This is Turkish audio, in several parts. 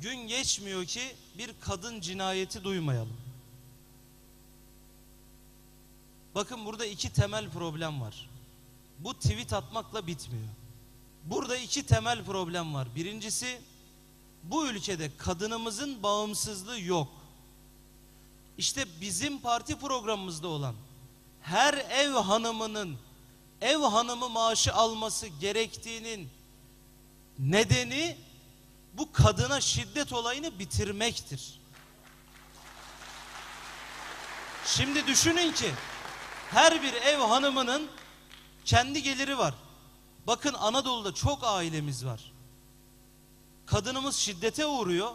gün geçmiyor ki bir kadın cinayeti duymayalım. Bakın burada iki temel problem var. Bu tweet atmakla bitmiyor. Burada iki temel problem var. Birincisi bu ülkede kadınımızın bağımsızlığı yok. İşte bizim parti programımızda olan her ev hanımının ev hanımı maaşı alması gerektiğinin nedeni bu kadına şiddet olayını bitirmektir. Şimdi düşünün ki her bir ev hanımının kendi geliri var. Bakın Anadolu'da çok ailemiz var. Kadınımız şiddete uğruyor.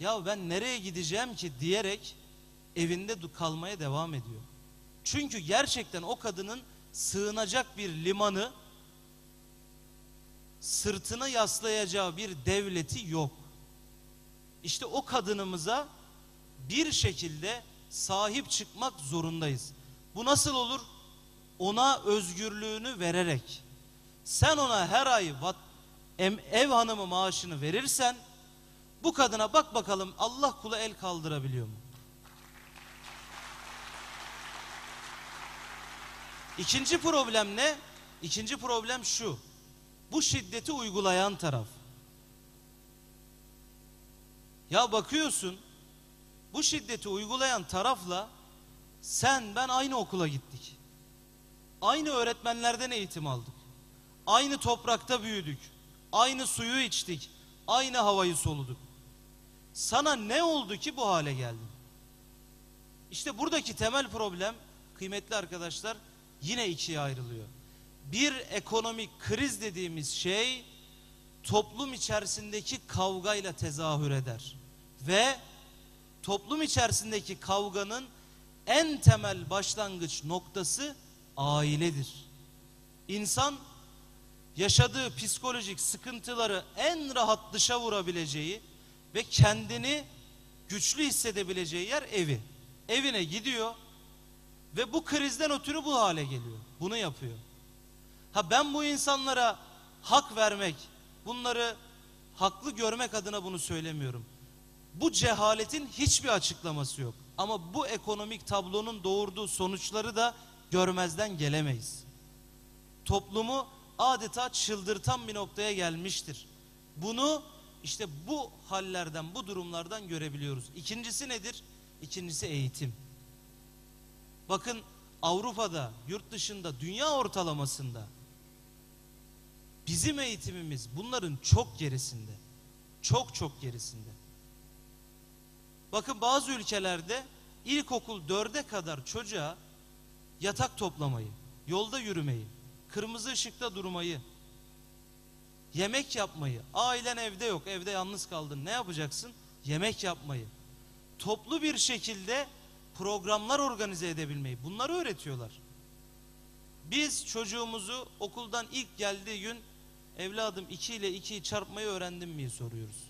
Ya ben nereye gideceğim ki diyerek evinde kalmaya devam ediyor. Çünkü gerçekten o kadının sığınacak bir limanı, sırtına yaslayacağı bir devleti yok. İşte o kadınımıza bir şekilde sahip çıkmak zorundayız. Bu nasıl olur? Ona özgürlüğünü vererek. Sen ona her ay ev hanımı maaşını verirsen bu kadına bak bakalım Allah kula el kaldırabiliyor mu? İkinci problem ne? İkinci problem şu. Bu şiddeti uygulayan taraf. Ya bakıyorsun bu şiddeti uygulayan tarafla sen ben aynı okula gittik. Aynı öğretmenlerden eğitim aldık. Aynı toprakta büyüdük. Aynı suyu içtik. Aynı havayı soluduk. Sana ne oldu ki bu hale geldin? İşte buradaki temel problem kıymetli arkadaşlar yine ikiye ayrılıyor. Bir ekonomik kriz dediğimiz şey toplum içerisindeki kavgayla tezahür eder. Ve toplum içerisindeki kavganın en temel başlangıç noktası ailedir. İnsan yaşadığı psikolojik sıkıntıları en rahat dışa vurabileceği ve kendini güçlü hissedebileceği yer evi. Evine gidiyor ve bu krizden ötürü bu hale geliyor. Bunu yapıyor. Ha ben bu insanlara hak vermek, bunları haklı görmek adına bunu söylemiyorum. Bu cehaletin hiçbir açıklaması yok. Ama bu ekonomik tablonun doğurduğu sonuçları da görmezden gelemeyiz. Toplumu adeta çıldırtan bir noktaya gelmiştir. Bunu işte bu hallerden, bu durumlardan görebiliyoruz. İkincisi nedir? İkincisi eğitim. Bakın Avrupa'da, yurt dışında, dünya ortalamasında bizim eğitimimiz bunların çok gerisinde. Çok çok gerisinde. Bakın bazı ülkelerde ilkokul dörde kadar çocuğa yatak toplamayı, yolda yürümeyi, kırmızı ışıkta durmayı, yemek yapmayı, ailen evde yok, evde yalnız kaldın, ne yapacaksın? Yemek yapmayı, toplu bir şekilde programlar organize edebilmeyi, bunları öğretiyorlar. Biz çocuğumuzu okuldan ilk geldiği gün evladım 2 ile 2'yi çarpmayı öğrendin mi soruyoruz.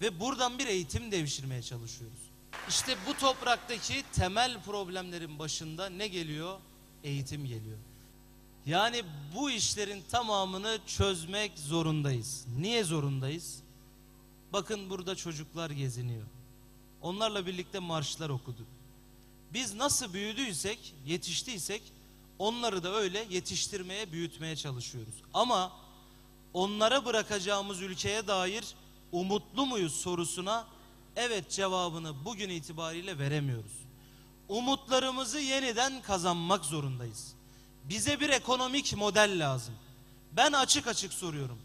Ve buradan bir eğitim devşirmeye çalışıyoruz. İşte bu topraktaki temel problemlerin başında ne geliyor? Eğitim geliyor. Yani bu işlerin tamamını çözmek zorundayız. Niye zorundayız? Bakın burada çocuklar geziniyor. Onlarla birlikte marşlar okuduk. Biz nasıl büyüdüysek, yetiştiysek onları da öyle yetiştirmeye, büyütmeye çalışıyoruz. Ama onlara bırakacağımız ülkeye dair umutlu muyuz sorusuna evet cevabını bugün itibariyle veremiyoruz. Umutlarımızı yeniden kazanmak zorundayız. Bize bir ekonomik model lazım. Ben açık açık soruyorum.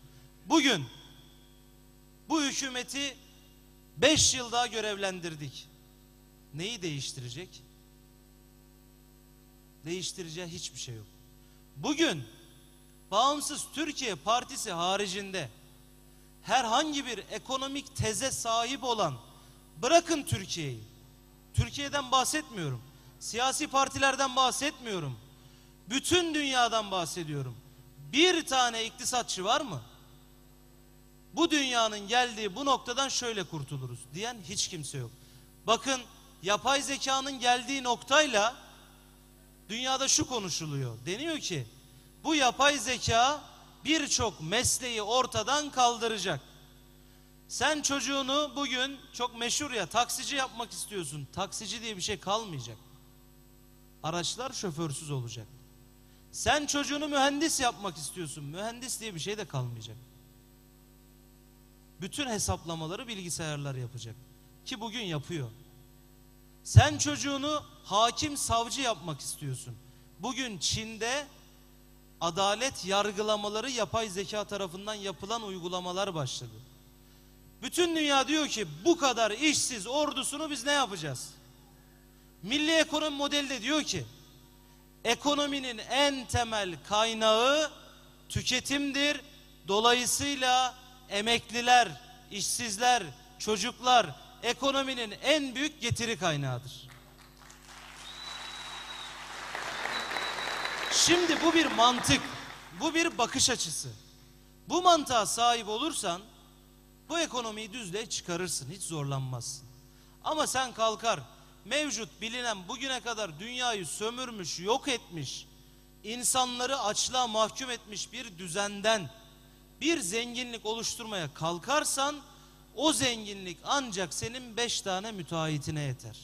Bugün bu hükümeti 5 yıl daha görevlendirdik. Neyi değiştirecek? Değiştireceği hiçbir şey yok. Bugün Bağımsız Türkiye Partisi haricinde herhangi bir ekonomik teze sahip olan bırakın Türkiye'yi. Türkiye'den bahsetmiyorum. Siyasi partilerden bahsetmiyorum. Bütün dünyadan bahsediyorum. Bir tane iktisatçı var mı? Bu dünyanın geldiği bu noktadan şöyle kurtuluruz diyen hiç kimse yok. Bakın yapay zekanın geldiği noktayla dünyada şu konuşuluyor. Deniyor ki bu yapay zeka birçok mesleği ortadan kaldıracak. Sen çocuğunu bugün çok meşhur ya taksici yapmak istiyorsun. Taksici diye bir şey kalmayacak. Araçlar şoförsüz olacak. Sen çocuğunu mühendis yapmak istiyorsun. Mühendis diye bir şey de kalmayacak. Bütün hesaplamaları bilgisayarlar yapacak. Ki bugün yapıyor. Sen çocuğunu hakim savcı yapmak istiyorsun. Bugün Çin'de adalet yargılamaları yapay zeka tarafından yapılan uygulamalar başladı. Bütün dünya diyor ki bu kadar işsiz ordusunu biz ne yapacağız? Milli ekonomi modeli de diyor ki ekonominin en temel kaynağı tüketimdir. Dolayısıyla emekliler, işsizler, çocuklar ekonominin en büyük getiri kaynağıdır. Şimdi bu bir mantık, bu bir bakış açısı. Bu mantığa sahip olursan bu ekonomiyi düzle çıkarırsın, hiç zorlanmazsın. Ama sen kalkar mevcut bilinen bugüne kadar dünyayı sömürmüş, yok etmiş, insanları açlığa mahkum etmiş bir düzenden bir zenginlik oluşturmaya kalkarsan o zenginlik ancak senin beş tane müteahhitine yeter.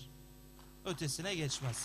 Ötesine geçmez.